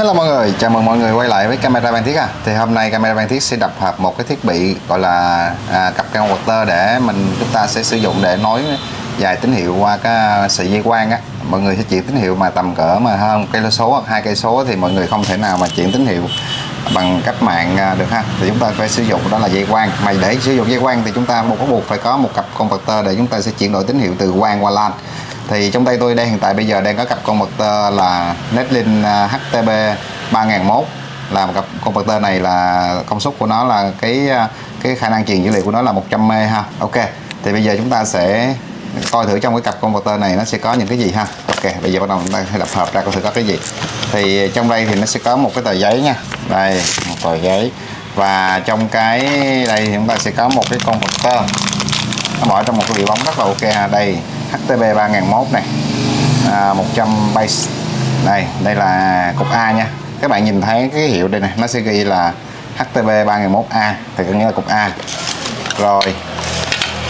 Hello mọi người, chào mừng mọi người quay lại với camera Van Thiết à. Thì hôm nay camera Van Thiết sẽ đập hợp một cái thiết bị gọi là à, cặp converter để mình chúng ta sẽ sử dụng để nối dài tín hiệu qua cái sợi dây quang á. Mọi người sẽ chuyển tín hiệu mà tầm cỡ mà hơn cây số hoặc hai cây số thì mọi người không thể nào mà chuyển tín hiệu bằng cách mạng à, được ha. Thì chúng ta phải sử dụng đó là dây quang. Mà để sử dụng dây quang thì chúng ta buộc phải có một cặp converter để chúng ta sẽ chuyển đổi tín hiệu từ quang qua LAN thì trong tay tôi đây hiện tại bây giờ đang có cặp converter là Netlink à, HTB 3001 là một cặp converter này là công suất của nó là cái à, cái khả năng truyền dữ liệu của nó là 100 m ha. Ok, thì bây giờ chúng ta sẽ coi thử trong cái cặp converter này nó sẽ có những cái gì ha. Ok, bây giờ bắt đầu chúng ta lập hợp ra coi thử có cái gì. Thì trong đây thì nó sẽ có một cái tờ giấy nha. Đây, một tờ giấy. Và trong cái đây thì chúng ta sẽ có một cái converter. Nó bỏ trong một cái bị bóng rất là ok ha. Đây HTB 3001 này. À, 100 base. Đây đây là cục A nha. Các bạn nhìn thấy cái hiệu đây này nó sẽ ghi là HTB 3001A thì có nghĩa là cục A. Rồi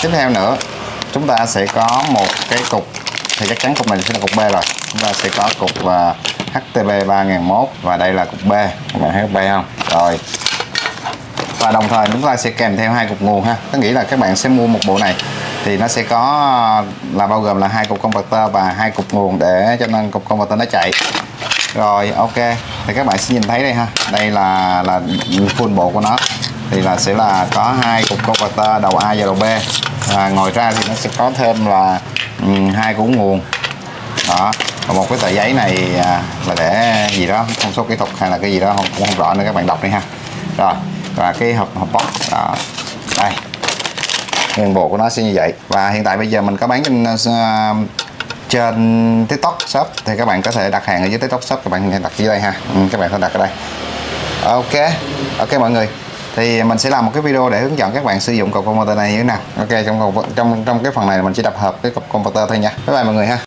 tiếp theo nữa chúng ta sẽ có một cái cục thì chắc chắn cục này sẽ là cục B rồi. Chúng ta sẽ có cục uh, HTB 3001 và đây là cục B. Các bạn thấy cục B không? Rồi. Và đồng thời chúng ta sẽ kèm theo hai cục nguồn ha. Có nghĩa là các bạn sẽ mua một bộ này thì nó sẽ có, là bao gồm là hai cục converter và hai cục nguồn để cho nên cục converter nó chạy. Rồi, ok. Thì các bạn sẽ nhìn thấy đây ha. Đây là là full bộ của nó. Thì là sẽ là có hai cục converter đầu A và đầu B. Và ngoài ra thì nó sẽ có thêm là hai củ nguồn. Đó. Và một cái tờ giấy này à, là để gì đó, thông số kỹ thuật hay là cái gì đó, không, cũng không rõ nữa, các bạn đọc đi ha. Rồi. Và cái hộp hộp box. Đó. Đây nguyên bộ của nó sẽ như vậy. Và hiện tại bây giờ mình có bán trên uh, trên tiktok shop. Thì các bạn có thể đặt hàng ở dưới tiktok shop các bạn đặt dưới đây ha. Ừ, các bạn có đặt ở đây. Ok ok mọi người. Thì mình sẽ làm một cái video để hướng dẫn các bạn sử dụng cục converter này như thế nào. Ok trong trong trong cái phần này mình chỉ đập hợp cái cục converter thôi nha. Bye bye mọi người ha.